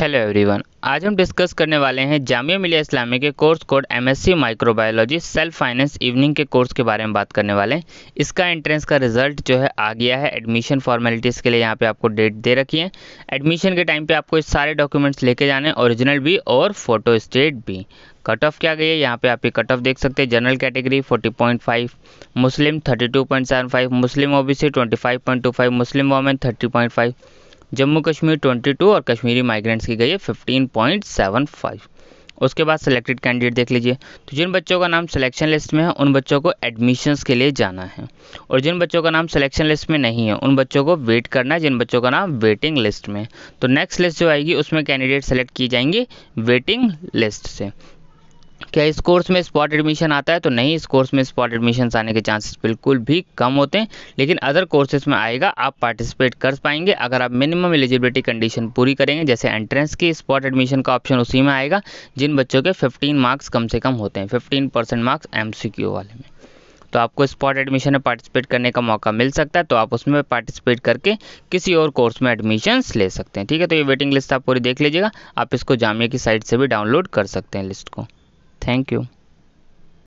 Hello everyone आज हम discuss करने वाले हैं जामिया मिलिया इस्लामी के course code MSc microbiology self finance evening के कोर्स के बारे में बात करने वाले हैं। इसका एंट्रेंस का रिज़ल्ट जो है आ गया है एडमिशन फॉर्मेलिटीज़ के लिए। यहाँ पे आपको डेट दे रखी है। एडमिशन के टाइम पे आपको इस सारे डॉक्यूमेंट्स लेके जाने ओरिजिनल भी और फ़ोटो स्टेट भी। कट ऑफ़ क्या गई है? यहाँ पे आप ये कट ऑफ़ देख सकते हैं। जनरल कैटेगरी 40.5 मुस्लिम 32.75 मुस्लिम ओबीसी 25.25 मुस्लिम वोमेन 30.5 जम्मू कश्मीर 22 और कश्मीरी माइग्रेंट्स की गई है 15.75 उसके बाद सिलेक्टेड कैंडिडेट देख लीजिए। तो जिन बच्चों का नाम सिलेक्शन लिस्ट में है, उन बच्चों को एडमिशन्स के लिए जाना है। और जिन बच्चों का नाम सिलेक्शन लिस्ट में नहीं है, उन बच्चों को वेट करना है, जिन बच्चों का नाम वेटिंग लिस्ट में तो नेक्स्ट लिस्ट जो आएगी, उसमें कैंडिडेट सेलेक्ट की जाएँगी वेटिंग लिस्ट से। क्या इस कोर्स में स्पॉट एडमिशन आता है? तो नहीं, इस कोर्स में स्पॉट एडमिशन आने के चांसेस बिल्कुल भी कम होते हैं। लेकिन अदर कोर्सेज में आएगा, आप पार्टिसिपेट कर पाएँगे। अगर आप मिनिमम एलिजिबिलिटी कंडीशन पूरी करेंगे, जैसे एंट्रेंस की स्पॉट एडमिशन का ऑप्शन उसी में आएगा, जिन बच्चों के 15 मार्क्स कम से कम होते हैं 15 परसेंट मार्क्स एमसीक्यू वाले में। तो आपको स्पॉट एडमिशन में पार्टिसिपेट करने का मौका मिल सकता है तो आप उसमें पार्टिसिपेट करके किसी और कोर्स में एडमिशन्स ले सकते हैं। ठीक है तो ये वेटिंग लिस्ट आप पूरी देख लीजिएगा। आप इसको जामिया की साइट से भी डाउनलोड कर सकते हैं लिस्ट को। Thank you